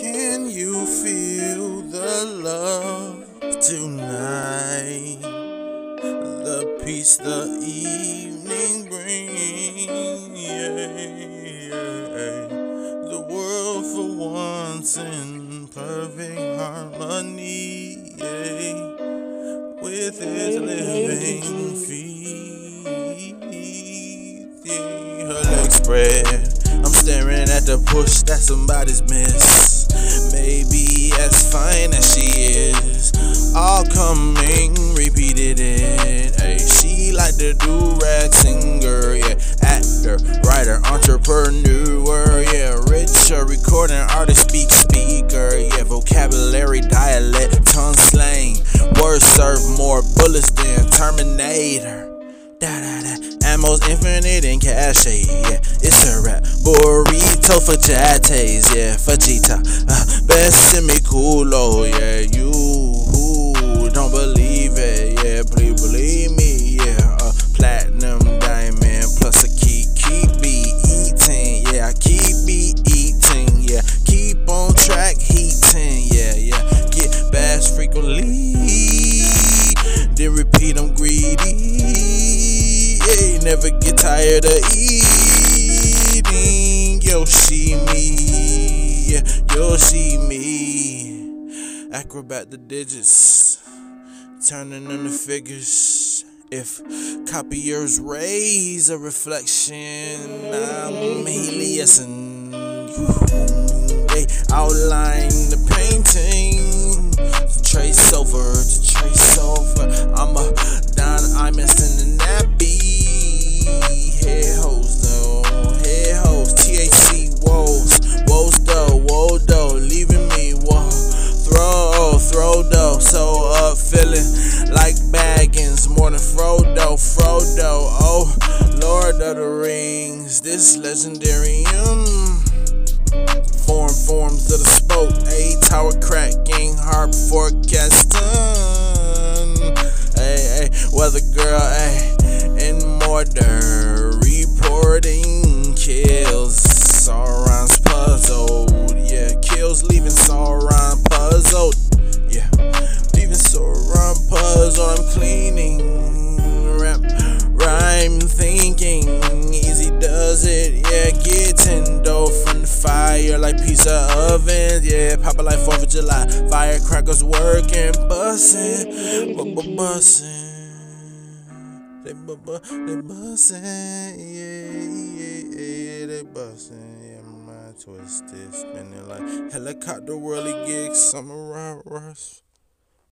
Can you feel the love tonight? The peace the evening brings. The world for once in perfect harmony. With its living feet. The push that somebody's miss. Maybe as fine as she is. All coming, repeated it. Hey, she like the do rag singer, yeah. Actor, writer, entrepreneur, yeah. Richer, recording artist, speak, speaker, yeah. Vocabulary, dialect, tongue slang. Words serve more bullets than Terminator. Da da da. Ammo's infinite and cache, yeah. It's a rap. Burrito for jates, yeah. Fajita. Uh, best semiculo, yeah. You who don't believe it, yeah. Please believe me, yeah. Uh, platinum diamond plus a key. Keep be eating, yeah. I keep be eating, yeah. Keep on track, heating, yeah, yeah. Get bashed frequently. Then repeat, I'm greedy. Yeah, never get tired of eating. She me. Acrobat the digits, turning into figures. If copiers raise a reflection, I'm Heliasin. They outline the painting to trace over, to trace over. I'm a Don Imus in the nappy. This legendary. Mm. Form forms of the spoke, a tower crack, gang hard forecasting. Hey, hey, weather girl, hey, in mortar, reporting kills. Sauron's puzzled, yeah, kills leaving Sauron puzzled, yeah, leaving Sauron puzzled. I'm cleaning, rap, rhyme thinking, dough from the fire like pizza oven, yeah, pop it like 4th of July, firecrackers working, bussin', bu- bu- bussin'. They bu- bu- they bussin', yeah, yeah, yeah, they bussin', yeah, my mind twisted, spinning like helicopter whirly gigs, summer rush.